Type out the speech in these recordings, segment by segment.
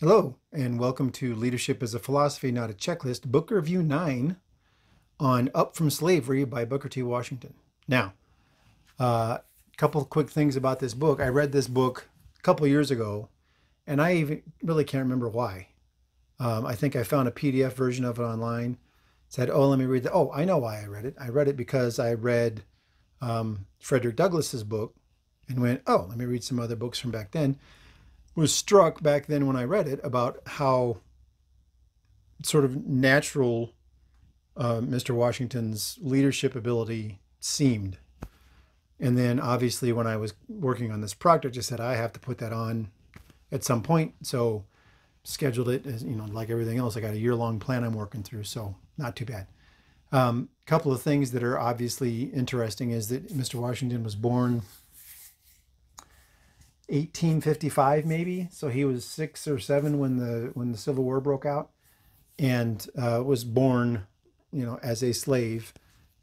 Hello, and welcome to Leadership is a Philosophy, Not a Checklist, Book Review 9 on Up from Slavery by Booker T. Washington. Now, a uh, couple quick things about this book. I read this book a couple years ago, and I even really can't remember why. Um, I think I found a PDF version of it online. Said, "Oh, let me read that." Oh, I know why I read it. I read it because I read um, Frederick Douglass's book, and went, "Oh, let me read some other books from back then." was struck back then when I read it about how sort of natural uh, Mr. Washington's leadership ability seemed. And then obviously when I was working on this project, I just said I have to put that on at some point. So scheduled it as, you know, like everything else, I got a year long plan I'm working through. So not too bad. A um, couple of things that are obviously interesting is that Mr. Washington was born 1855 maybe. So he was six or seven when the when the Civil War broke out, and uh, was born, you know, as a slave,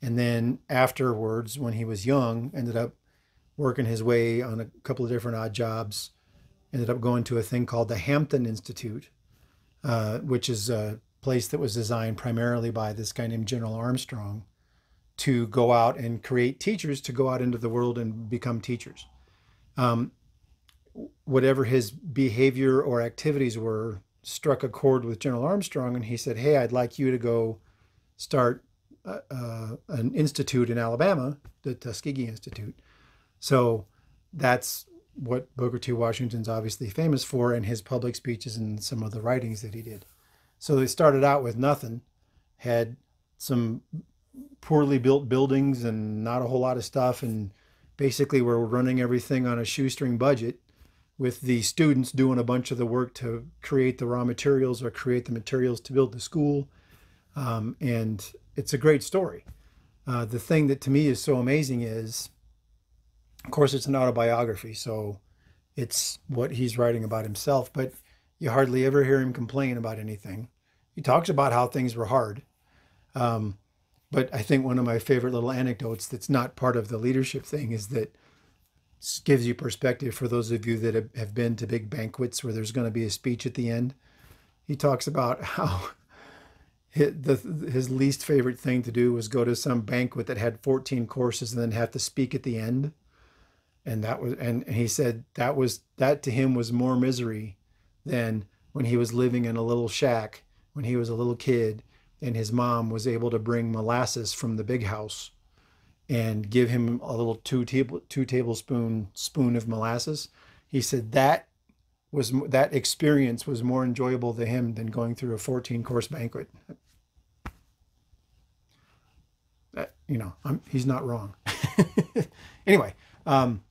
and then afterwards, when he was young, ended up working his way on a couple of different odd jobs. Ended up going to a thing called the Hampton Institute, uh, which is a place that was designed primarily by this guy named General Armstrong to go out and create teachers to go out into the world and become teachers. Um, whatever his behavior or activities were struck a chord with General Armstrong, and he said, "Hey, I'd like you to go start uh, uh, an institute in Alabama, the Tuskegee Institute." So that's what Booker T. Washington's obviously famous for, and his public speeches and some of the writings that he did. So they started out with nothing, had some poorly built buildings and not a whole lot of stuff, and basically were running everything on a shoestring budget with the students doing a bunch of the work to create the raw materials or create the materials to build the school. Um, and it's a great story. Uh, the thing that to me is so amazing is, of course, it's an autobiography, so it's what he's writing about himself, but you hardly ever hear him complain about anything. He talks about how things were hard. Um, but I think one of my favorite little anecdotes that's not part of the leadership thing is that gives you perspective for those of you that have been to big banquets where there's going to be a speech at the end. He talks about how his least favorite thing to do was go to some banquet that had 14 courses and then have to speak at the end. And that was, and he said that was, that to him was more misery than when he was living in a little shack when he was a little kid and his mom was able to bring molasses from the big house and give him a little two table two tablespoon spoon of molasses. He said that was that experience was more enjoyable to him than going through a 14 course banquet. That, you know, I'm, he's not wrong. anyway, um,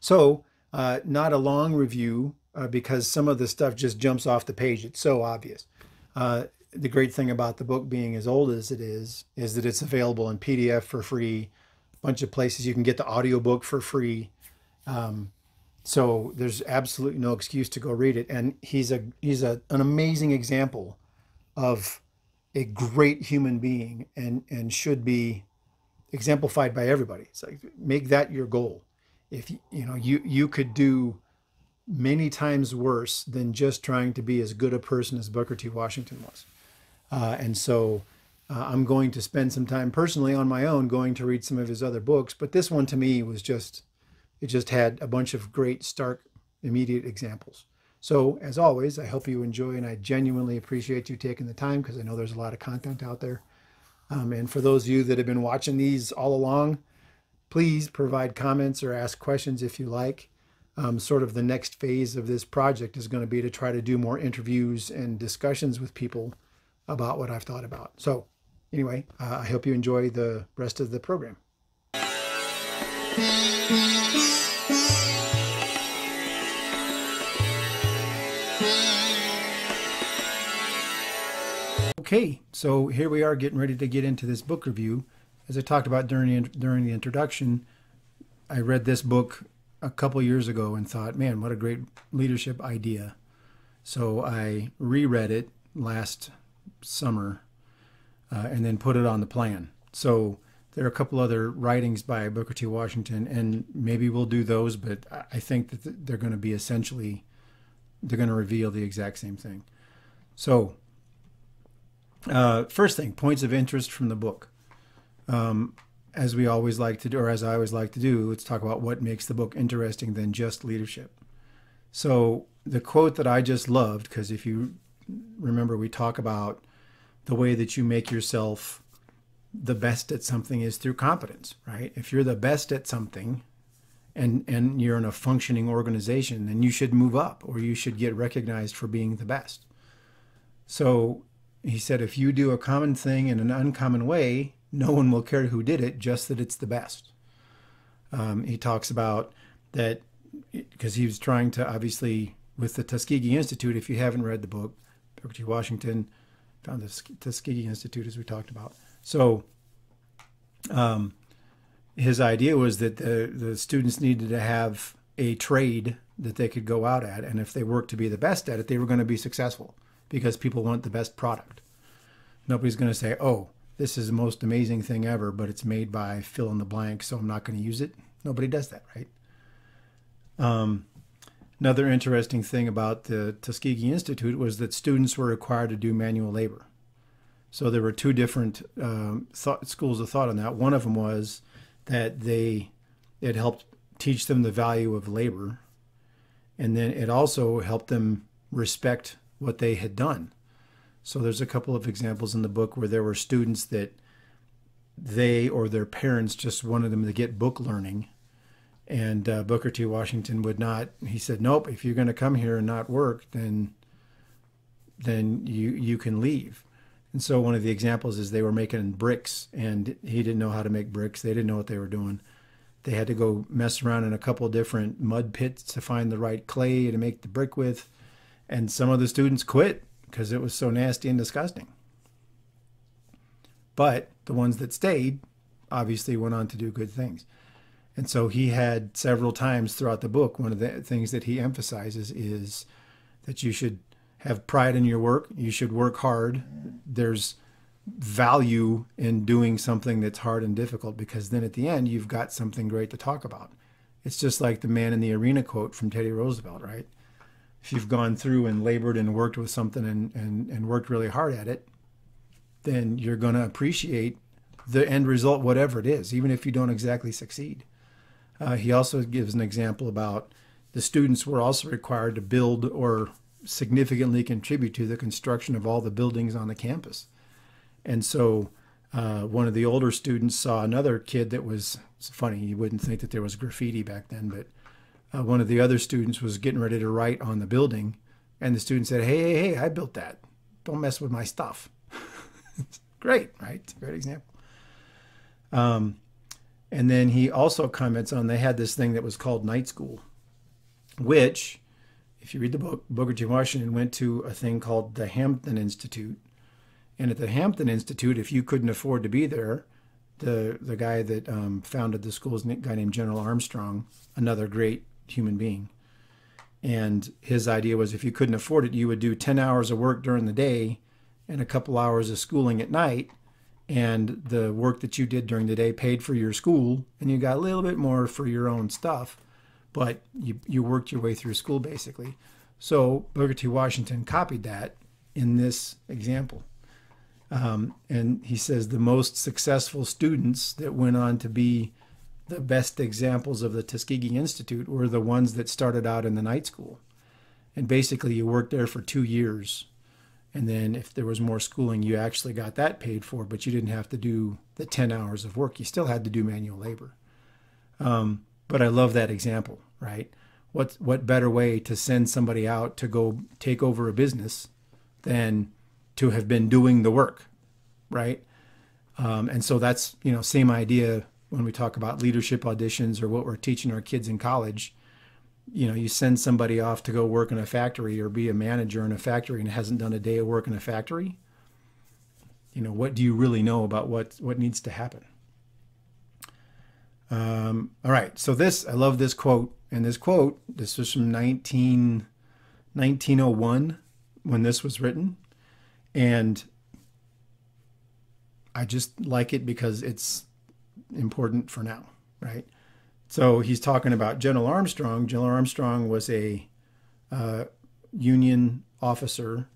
so uh, not a long review uh, because some of the stuff just jumps off the page. It's so obvious. Uh, the great thing about the book being as old as it is is that it's available in PDF for free. A bunch of places you can get the audiobook for free. Um, so there's absolutely no excuse to go read it. And he's a he's a, an amazing example of a great human being and and should be exemplified by everybody. It's like make that your goal. If you, you know you you could do many times worse than just trying to be as good a person as Booker T. Washington was. Uh, and so uh, I'm going to spend some time personally on my own going to read some of his other books. But this one to me was just, it just had a bunch of great, stark, immediate examples. So as always, I hope you enjoy and I genuinely appreciate you taking the time because I know there's a lot of content out there. Um, and for those of you that have been watching these all along, please provide comments or ask questions if you like. Um, sort of the next phase of this project is going to be to try to do more interviews and discussions with people about what I've thought about. So, anyway, uh, I hope you enjoy the rest of the program. Okay, so here we are getting ready to get into this book review. As I talked about during during the introduction, I read this book a couple years ago and thought, man, what a great leadership idea. So I reread it last summer uh, and then put it on the plan. So there are a couple other writings by Booker T. Washington, and maybe we'll do those, but I think that they're going to be essentially, they're going to reveal the exact same thing. So, uh, first thing, points of interest from the book. Um, as we always like to do, or as I always like to do, let's talk about what makes the book interesting than just leadership. So, the quote that I just loved, because if you remember, we talk about the way that you make yourself the best at something is through competence, right? If you're the best at something and and you're in a functioning organization, then you should move up or you should get recognized for being the best. So he said if you do a common thing in an uncommon way, no one will care who did it, just that it's the best. Um, he talks about that because he was trying to obviously with the Tuskegee Institute. If you haven't read the book, Booker T. Washington found the Tuskegee Institute, as we talked about. So, um, his idea was that the, the students needed to have a trade that they could go out at, and if they worked to be the best at it, they were going to be successful because people want the best product. Nobody's going to say, "Oh, this is the most amazing thing ever," but it's made by fill in the blank, so I'm not going to use it. Nobody does that, right? Um, another interesting thing about the Tuskegee Institute was that students were required to do manual labor. So there were two different um, thought, schools of thought on that. One of them was that they it helped teach them the value of labor, and then it also helped them respect what they had done. So there's a couple of examples in the book where there were students that they or their parents just wanted them to get book learning. And uh, Booker T. Washington would not. He said, "Nope. If you're going to come here and not work, then then you you can leave." And so one of the examples is they were making bricks and he didn't know how to make bricks. They didn't know what they were doing. They had to go mess around in a couple different mud pits to find the right clay to make the brick with. And some of the students quit because it was so nasty and disgusting. But the ones that stayed obviously went on to do good things. And so he had several times throughout the book, one of the things that he emphasizes is that you should have pride in your work. You should work hard. There's value in doing something that's hard and difficult because then at the end you've got something great to talk about. It's just like the man in the arena quote from Teddy Roosevelt, right? If you've gone through and labored and worked with something and, and, and worked really hard at it, then you're going to appreciate the end result, whatever it is, even if you don't exactly succeed. Uh, he also gives an example about the students were also required to build or significantly contribute to the construction of all the buildings on the campus. And so uh, one of the older students saw another kid that was funny. You wouldn't think that there was graffiti back then, but uh, one of the other students was getting ready to write on the building, and the student said, "Hey, hey, hey! I built that. Don't mess with my stuff." great, right? Great example. Um, and then he also comments on they had this thing that was called night school, which if you read the book, Booker T. Washington went to a thing called the Hampton Institute. And at the Hampton Institute, if you couldn't afford to be there, the the guy that um, founded the school is a guy named General Armstrong, another great human being. And his idea was if you couldn't afford it, you would do 10 hours of work during the day and a couple hours of schooling at night. And the work that you did during the day paid for your school, and you got a little bit more for your own stuff but you, you worked your way through school basically. So Booker T. Washington copied that in this example. Um, and he says the most successful students that went on to be the best examples of the Tuskegee Institute were the ones that started out in the night school. And basically, you worked there for two years. And then, if there was more schooling, you actually got that paid for, but you didn't have to do the 10 hours of work. You still had to do manual labor. Um, but I love that example, right? What what better way to send somebody out to go take over a business than to have been doing the work, right? Um, and so that's you know same idea when we talk about leadership auditions or what we're teaching our kids in college. You know, you send somebody off to go work in a factory or be a manager in a factory and hasn't done a day of work in a factory. You know, what do you really know about what what needs to happen? Um, all right, so this, I love this quote. And this quote, this was from 19, 1901 when this was written. And I just like it because it's important for now, right? So he's talking about General Armstrong. General Armstrong was a uh, Union officer,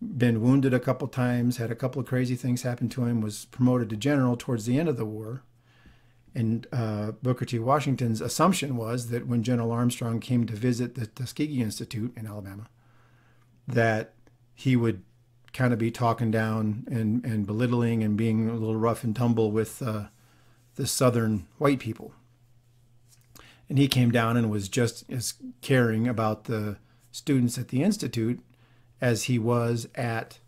been wounded a couple times, had a couple of crazy things happen to him, was promoted to general towards the end of the war. And uh, Booker T. Washington's assumption was that when General Armstrong came to visit the Tuskegee Institute in Alabama, that he would kind of be talking down and, and belittling and being a little rough and tumble with uh, the Southern white people. And he came down and was just as caring about the students at the Institute as he was at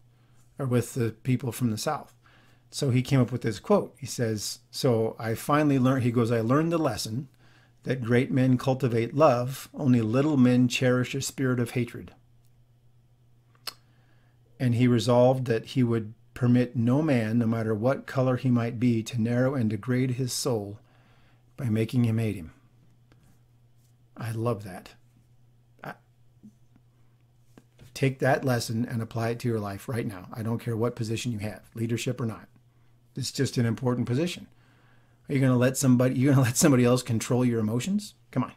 or with the people from the South. So he came up with this quote. He says, So I finally learned, he goes, I learned the lesson that great men cultivate love, only little men cherish a spirit of hatred. And he resolved that he would permit no man, no matter what color he might be, to narrow and degrade his soul by making him hate him. I love that. I, take that lesson and apply it to your life right now. I don't care what position you have, leadership or not. It's just an important position. Are you going to let somebody you're going to let somebody else control your emotions? Come on.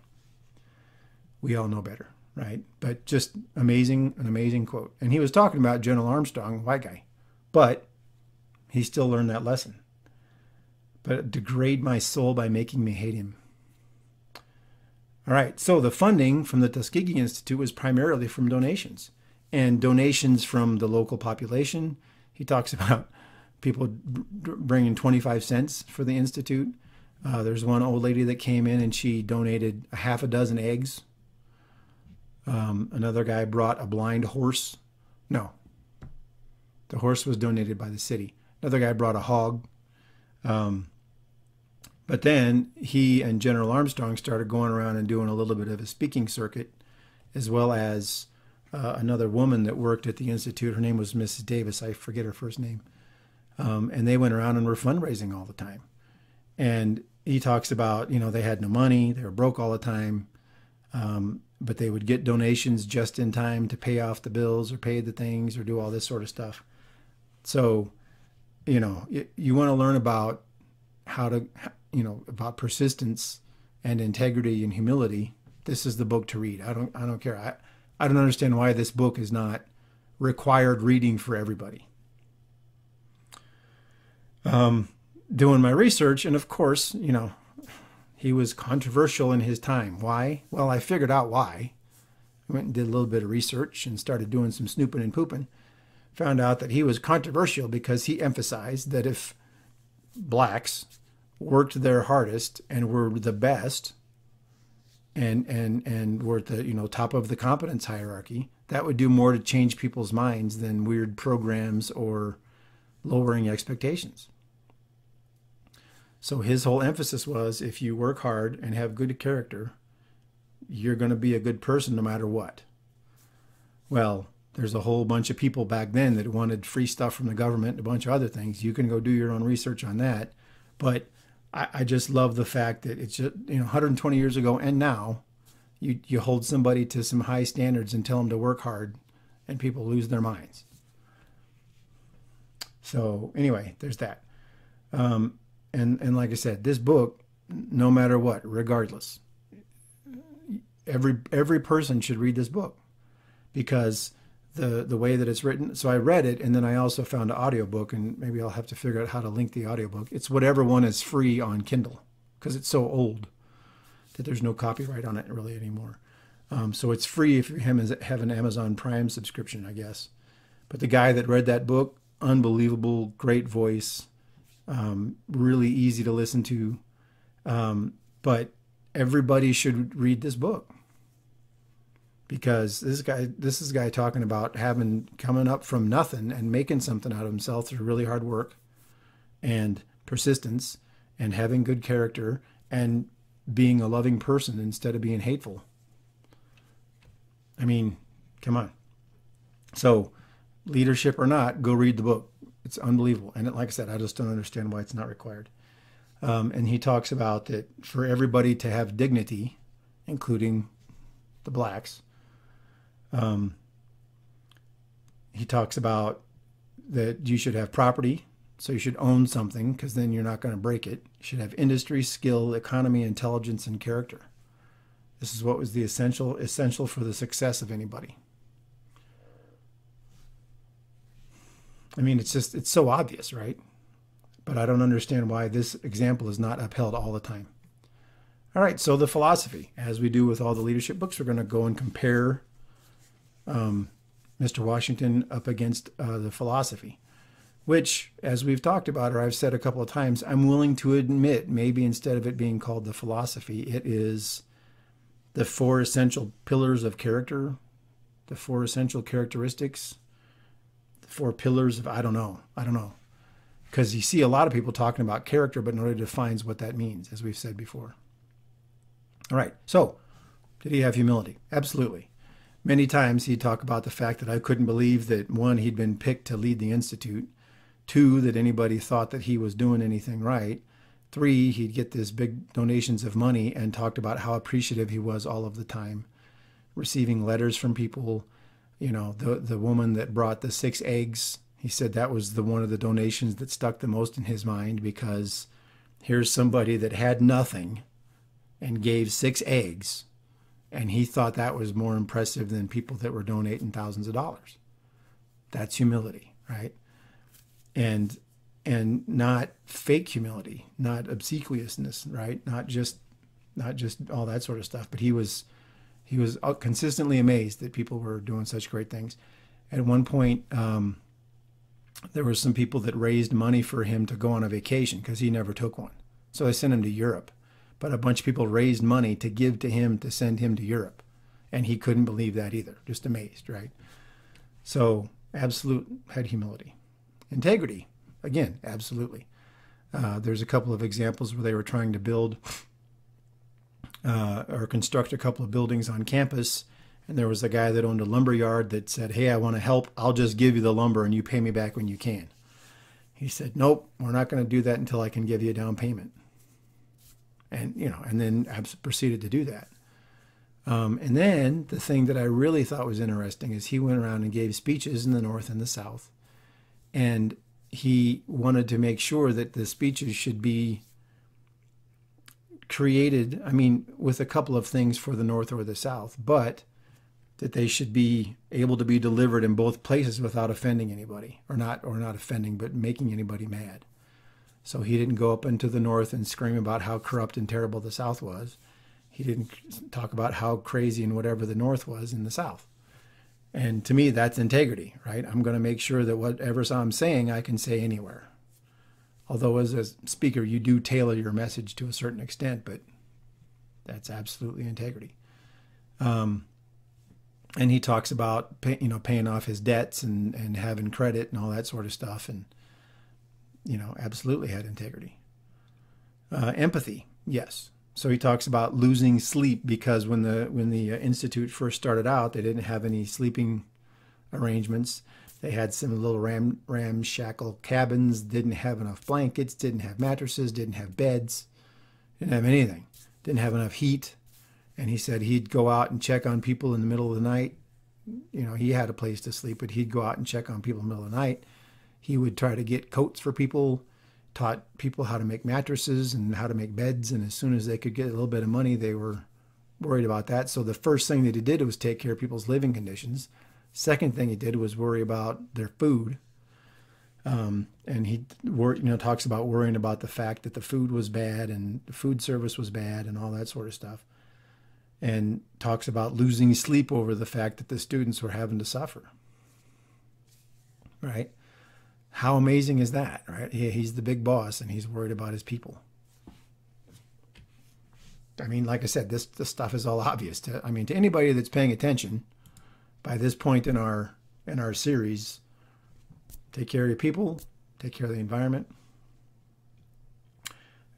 We all know better, right? But just amazing, an amazing quote. And he was talking about General Armstrong, white guy, but he still learned that lesson. But degrade my soul by making me hate him. All right, so the funding from the Tuskegee Institute was primarily from donations and donations from the local population. He talks about people bringing 25 cents for the Institute. Uh, there's one old lady that came in and she donated a half a dozen eggs. Um, another guy brought a blind horse. No, the horse was donated by the city. Another guy brought a hog. Um, but then he and General Armstrong started going around and doing a little bit of a speaking circuit, as well as uh, another woman that worked at the Institute. Her name was Mrs. Davis. I forget her first name. Um, and they went around and were fundraising all the time. And he talks about, you know, they had no money, they were broke all the time, um, but they would get donations just in time to pay off the bills or pay the things or do all this sort of stuff. So, you know, you, you want to learn about how to you know about persistence and integrity and humility, this is the book to read. I don't I don't care. I I don't understand why this book is not required reading for everybody. Um, doing my research, and of course, you know, he was controversial in his time. Why? Well, I figured out why. I went and did a little bit of research and started doing some snooping and pooping. Found out that he was controversial because he emphasized that if blacks worked their hardest and were the best and and and were at the you know top of the competence hierarchy that would do more to change people's minds than weird programs or lowering expectations. So his whole emphasis was if you work hard and have good character you're going to be a good person no matter what. Well there's a whole bunch of people back then that wanted free stuff from the government and a bunch of other things. You can go do your own research on that. But I, I just love the fact that it's just, you know 120 years ago and now you you hold somebody to some high standards and tell them to work hard and people lose their minds. So anyway there's that. Um, and and like i said this book no matter what regardless every every person should read this book because the the way that it's written. So I read it and then I also found an audiobook and maybe I'll have to figure out how to link the audiobook. It's whatever one is free on Kindle because it's so old that there's no copyright on it really anymore. Um, so it's free if you have an Amazon Prime subscription, I guess. But the guy that read that book, unbelievable, great voice, um, really easy to listen to. Um, but everybody should read this book because this guy this is a guy talking about having coming up from nothing and making something out of himself through really hard work and persistence and having good character and being a loving person instead of being hateful. I mean come on. So leadership or not go read the book. It's unbelievable. And like i said i just don't understand why it's not required. Um, and he talks about that for everybody to have dignity including the blacks um, he talks about that you should have property, So you should own something because then you're not going to break it. You should have industry, skill, economy, intelligence, and character. This is what was the essential essential for the success of anybody. I mean, it's just it's so obvious, right? But I don't understand why this example is not upheld all the time. All right, so the philosophy, as we do with all the leadership books, we're going to go and compare um, Mr. Washington up against uh, the philosophy, which, as we've talked about, or I've said a couple of times, I'm willing to admit, maybe instead of it being called the philosophy, it is the four essential pillars of character, the four essential characteristics, the four pillars of, I don't know, I don't know. Because you see a lot of people talking about character, but nobody defines what that means, as we've said before. All right. So, did he have humility? Absolutely. Many times he'd talk about the fact that I couldn't believe that one, he'd been picked to lead the Institute, two, that anybody thought that he was doing anything right, three, he'd get these big donations of money and talked about how appreciative he was all of the time, receiving letters from people. You know, the the woman that brought the six eggs, he said that was the one of the donations that stuck the most in his mind because here's somebody that had nothing and gave six eggs. And he thought that was more impressive than people that were donating thousands of dollars. That's humility, right? And and not fake humility, not obsequiousness, right? Not just not just all that sort of stuff. But he was he was consistently amazed that people were doing such great things. At one point, um, there were some people that raised money for him to go on a vacation because he never took one. So they sent him to Europe but a bunch of people raised money to give to him to send him to Europe. And he couldn't believe that either, just amazed, right? So, absolute had humility. Integrity, again, absolutely. Uh, there's a couple of examples where they were trying to build uh, or construct a couple of buildings on campus. And there was a guy that owned a lumber yard that said, Hey, I want to help. I'll just give you the lumber and you pay me back when you can. He said, Nope, we're not going to do that until I can give you a down payment and you know, and then I proceeded to do that. Um, and then the thing that I really thought was interesting is he went around and gave speeches in the North and the South, and he wanted to make sure that the speeches should be created. I mean, with a couple of things for the North or the South, but that they should be able to be delivered in both places without offending anybody, or not, or not offending, but making anybody mad. So he didn't go up into the north and scream about how corrupt and terrible the south was. He didn't talk about how crazy and whatever the north was in the south. And to me, that's integrity, right? I'm going to make sure that whatever I'm saying, I can say anywhere. Although, as a speaker, you do tailor your message to a certain extent, but that's absolutely integrity. Um, and he talks about pay, you know paying off his debts and and having credit and all that sort of stuff and you know, absolutely had integrity. Uh, empathy, yes. So he talks about losing sleep because when the when the uh, institute first started out, they didn't have any sleeping arrangements. They had some little ram ramshackle cabins, didn't have enough blankets, didn't have mattresses, didn't have beds, didn't have anything, didn't have enough heat. And he said he'd go out and check on people in the middle of the night. You know, he had a place to sleep, but he'd go out and check on people in the middle of the night he would try to get coats for people, taught people how to make mattresses and how to make beds. And as soon as they could get a little bit of money, they were worried about that. So the first thing that he did was take care of people's living conditions. Second thing he did was worry about their food. Um, and he you know talks about worrying about the fact that the food was bad and the food service was bad and all that sort of stuff and talks about losing sleep over the fact that the students were having to suffer right how amazing is that, right? He, he's the big boss and he's worried about his people. I mean, like I said, this this stuff is all obvious to I mean to anybody that's paying attention by this point in our in our series. Take care of your people, take care of the environment.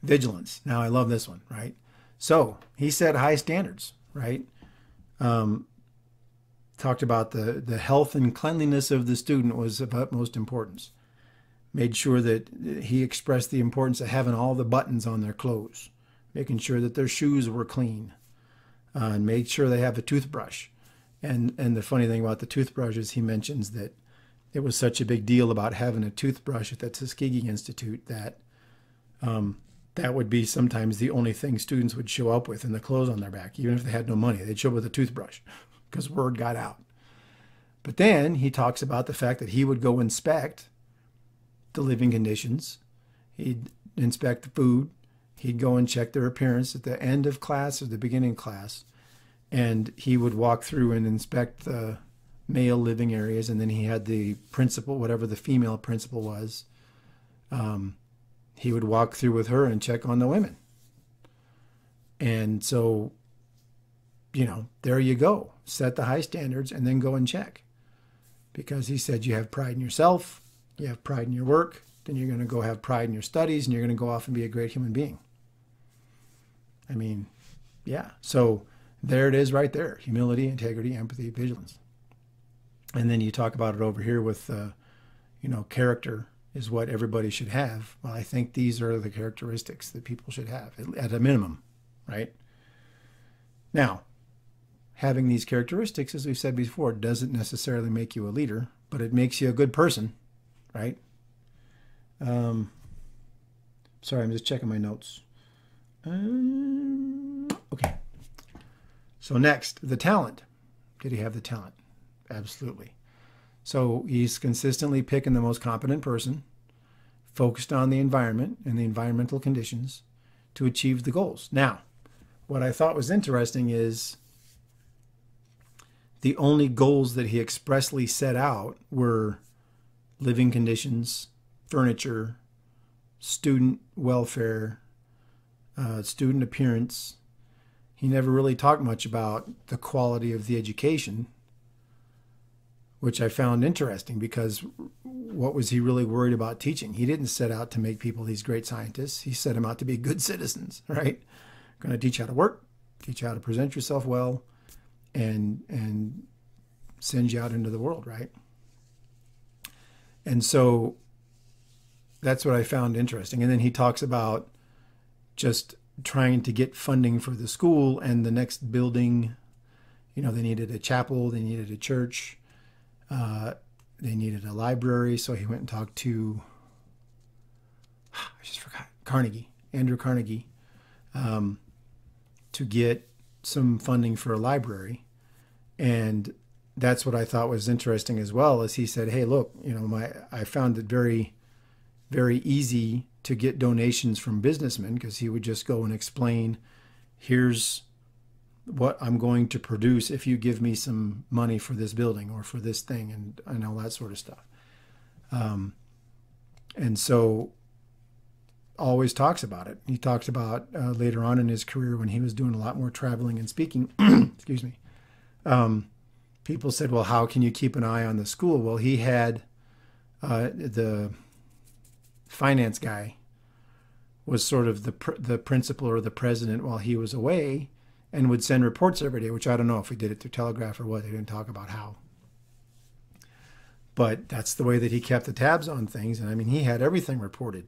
Vigilance. Now I love this one, right? So he set high standards, right? Um, talked about the the health and cleanliness of the student was of utmost importance made sure that he expressed the importance of having all the buttons on their clothes, making sure that their shoes were clean, uh, and made sure they have a toothbrush. And and the funny thing about the toothbrush is he mentions that it was such a big deal about having a toothbrush at the Tuskegee Institute that um, that would be sometimes the only thing students would show up with in the clothes on their back, even if they had no money. They'd show up with a toothbrush because word got out. But then he talks about the fact that he would go inspect the living conditions. He'd inspect the food. He'd go and check their appearance at the end of class or the beginning class. And he would walk through and inspect the male living areas. And then he had the principal, whatever the female principal was, um, he would walk through with her and check on the women. And so, you know, there you go. Set the high standards and then go and check. Because he said you have pride in yourself, you have pride in your work, then you're going to go have pride in your studies and you're going to go off and be a great human being. I mean, yeah. So there it is right there humility, integrity, empathy, vigilance. And then you talk about it over here with, uh, you know, character is what everybody should have. Well, I think these are the characteristics that people should have at a minimum, right? Now, having these characteristics, as we've said before, doesn't necessarily make you a leader, but it makes you a good person, right? Um, sorry, I'm just checking my notes. Um, okay. So next, the talent. Did he have the talent? Absolutely. So he's consistently picking the most competent person, focused on the environment and the environmental conditions to achieve the goals. Now, what I thought was interesting is the only goals that he expressly set out were living conditions, furniture, student welfare, uh, student appearance. He never really talked much about the quality of the education which I found interesting because what was he really worried about teaching? He didn't set out to make people these great scientists. He set them out to be good citizens, right? Going to teach you how to work, teach you how to present yourself well, and and send you out into the world, right? And so that's what I found interesting. And then he talks about just trying to get funding for the school and the next building. You know, they needed a chapel, they needed a church uh, they needed a library, so he went and talked to, I just forgot, Carnegie, Andrew Carnegie, um, to get some funding for a library. And that's what I thought was interesting as well, as he said, hey, look, you know, my I found it very, very easy to get donations from businessmen because he would just go and explain, here's what I'm going to produce if you give me some money for this building or for this thing and, and all that sort of stuff. Um, and so always talks about it. He talks about uh, later on in his career when he was doing a lot more traveling and speaking. excuse me. Um, people said, "Well, how can you keep an eye on the school?" Well, he had uh, the finance guy was sort of the pr- the principal or the president while he was away, and would send reports every day, which I don't know if we did it through Telegraph or what. They didn't talk about how. But that's the way that he kept the tabs on things. And I mean, he had everything reported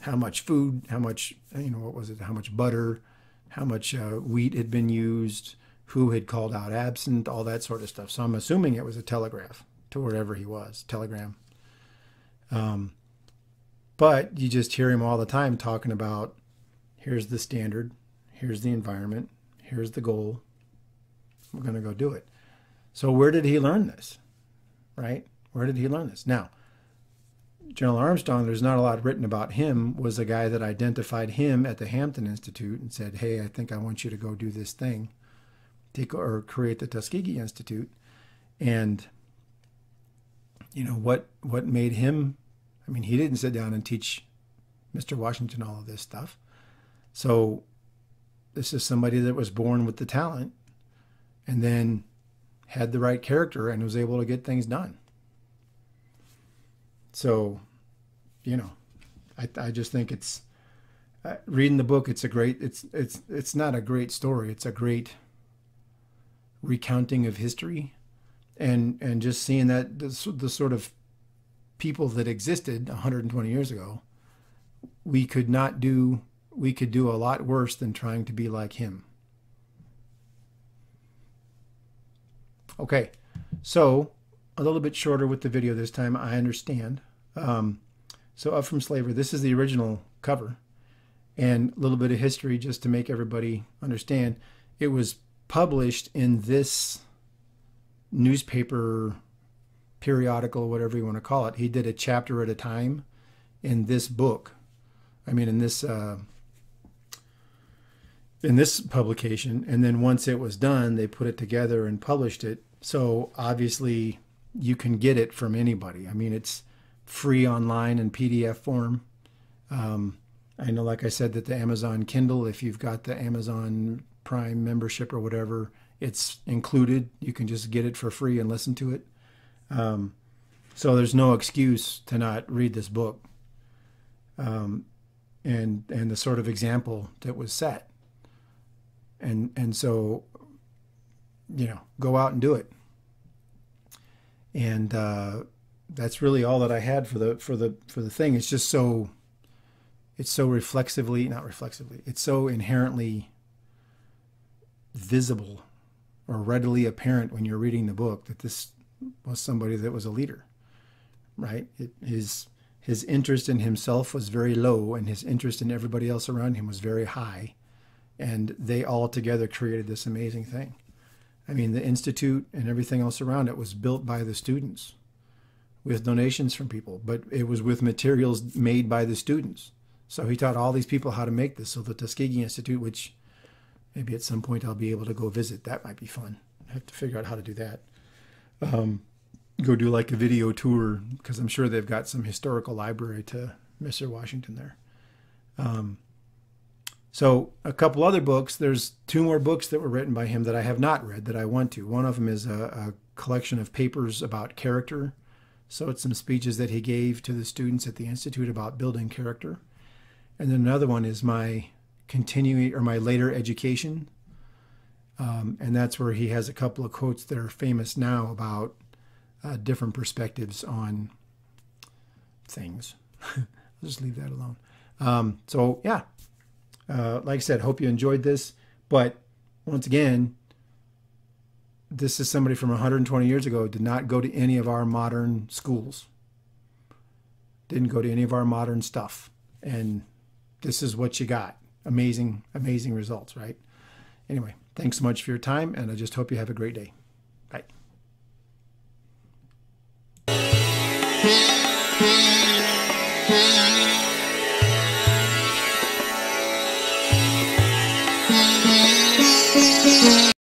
how much food, how much, you know, what was it, how much butter, how much uh, wheat had been used, who had called out absent, all that sort of stuff. So I'm assuming it was a telegraph to wherever he was, telegram. Um, but you just hear him all the time talking about here's the standard, here's the environment, Here's the goal. We're going to go do it. So, where did he learn this? Right? Where did he learn this? Now, General Armstrong, there's not a lot written about him, was a guy that identified him at the Hampton Institute and said, Hey, I think I want you to go do this thing, take or create the Tuskegee Institute. And, you know, what, what made him, I mean, he didn't sit down and teach Mr. Washington all of this stuff. So this is somebody that was born with the talent and then had the right character and was able to get things done. So, you know, I, I just think it's uh, reading the book. It's a great. It's it's it's not a great story. It's a great recounting of history, and and just seeing that the, the sort of people that existed 120 years ago, we could not do we could do a lot worse than trying to be like him. Okay, so a little bit shorter with the video this time. I understand. Um, so, Up from Slavery, this is the original cover. And a little bit of history just to make everybody understand. It was published in this newspaper periodical, whatever you want to call it. He did a chapter at a time in this book. I mean, in this uh, in this publication, and then once it was done, they put it together and published it. So obviously, you can get it from anybody. I mean, it's free online in PDF form. Um, I know, like I said, that the Amazon Kindle, if you've got the Amazon Prime membership or whatever, it's included. You can just get it for free and listen to it. Um, so there's no excuse to not read this book. Um, and and the sort of example that was set. And and so, you know, go out and do it. And uh, that's really all that I had for the for the for the thing. It's just so. It's so reflexively, not reflexively. It's so inherently visible or readily apparent when you're reading the book that this was somebody that was a leader, right? It, his his interest in himself was very low, and his interest in everybody else around him was very high, and they all together created this amazing thing. I mean, the institute and everything else around it was built by the students, with donations from people, but it was with materials made by the students. So he taught all these people how to make this. So the Tuskegee Institute, which maybe at some point I'll be able to go visit, that might be fun. I have to figure out how to do that um, go do like a video tour because I'm sure they've got some historical library to Mr. Washington there. Um, so a couple other books. There's two more books that were written by him that I have not read that I want to. One of them is a, a collection of papers about character. So it's some speeches that he gave to the students at the institute about building character. And then another one is my continuing or my later education um, and that's where he has a couple of quotes that are famous now about uh, different perspectives on things. I'll just leave that alone. Um, so, yeah, uh, like I said, hope you enjoyed this. But once again, this is somebody from 120 years ago, did not go to any of our modern schools, didn't go to any of our modern stuff. And this is what you got. Amazing, amazing results, right? Anyway, Thanks so much for your time, and I just hope you have a great day.